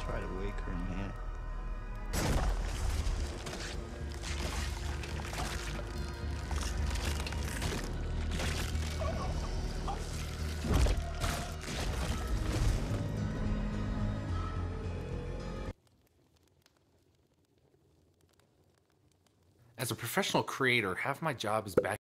try to wake her, man. As a professional creator, half my job is back